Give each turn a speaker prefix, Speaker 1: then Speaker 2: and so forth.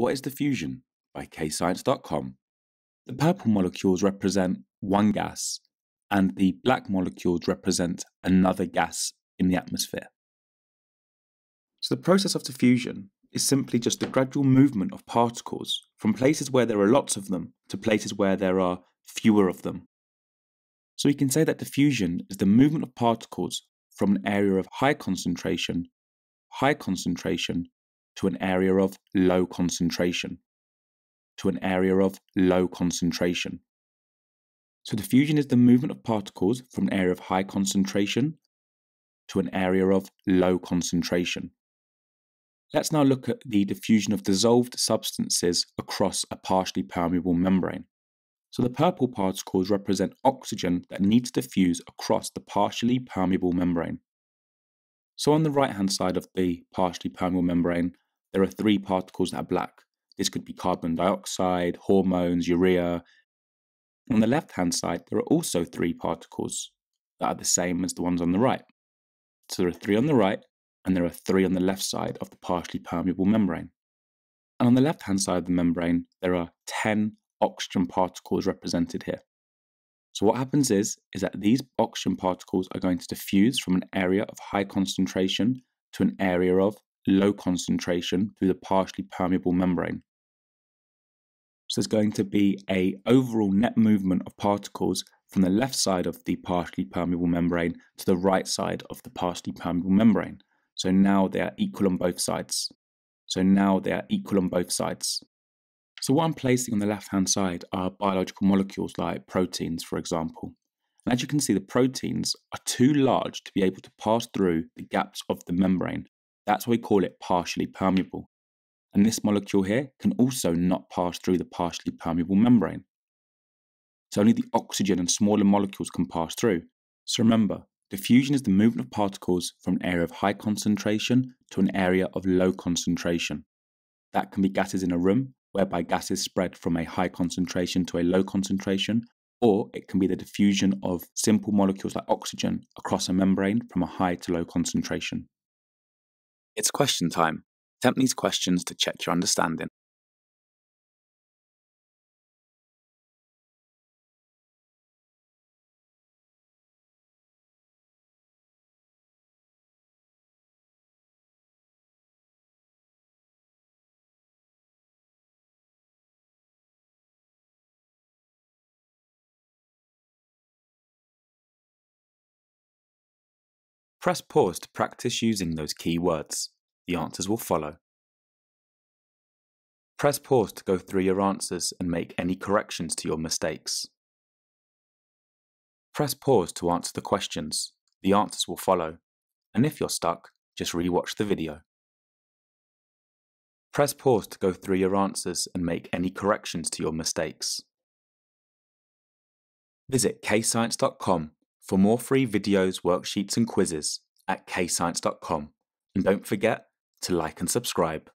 Speaker 1: What is diffusion? by kayscience.com. The purple molecules represent one gas, and the black molecules represent another gas in the atmosphere. So, the process of diffusion is simply just the gradual movement of particles from places where there are lots of them to places where there are fewer of them. So, we can say that diffusion is the movement of particles from an area of high concentration, high concentration, to an area of low concentration to an area of low concentration. So diffusion is the movement of particles from an area of high concentration to an area of low concentration. Let's now look at the diffusion of dissolved substances across a partially permeable membrane. So the purple particles represent oxygen that needs to diffuse across the partially permeable membrane. So on the right hand side of the partially permeable membrane, there are three particles that are black. This could be carbon dioxide, hormones, urea. On the left hand side, there are also three particles that are the same as the ones on the right. So there are three on the right, and there are three on the left side of the partially permeable membrane. And on the left hand side of the membrane, there are 10 oxygen particles represented here. So what happens is, is that these oxygen particles are going to diffuse from an area of high concentration to an area of low concentration through the partially permeable membrane. So there's going to be a overall net movement of particles from the left side of the partially permeable membrane to the right side of the partially permeable membrane. So now they are equal on both sides. So now they are equal on both sides. So what I'm placing on the left hand side are biological molecules like proteins, for example. And as you can see, the proteins are too large to be able to pass through the gaps of the membrane. That's why we call it partially permeable. And this molecule here can also not pass through the partially permeable membrane. So only the oxygen and smaller molecules can pass through. So remember, diffusion is the movement of particles from an area of high concentration to an area of low concentration. That can be gases in a room, whereby gases spread from a high concentration to a low concentration, or it can be the diffusion of simple molecules like oxygen across a membrane from a high to low concentration. It's question time. Attempt these questions to check your understanding. Press pause to practice using those key words. The answers will follow. Press pause to go through your answers and make any corrections to your mistakes. Press pause to answer the questions. The answers will follow. And if you're stuck, just rewatch the video. Press pause to go through your answers and make any corrections to your mistakes. Visit kayscience.com for more free videos, worksheets, and quizzes at kayscience.com. And don't forget to like and subscribe.